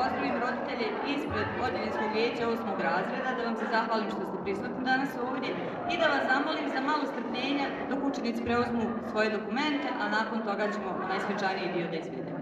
pozdravim roditelje ispred Odjeljinskog vijeća 8. razreda, da vam se zahvalim što ste prisutni danas ovdje i da vas zamolim za malo strpljenja dok učenici preuzmu svoje dokumente, a nakon toga ćemo najsvećaniji dio da izvedemo.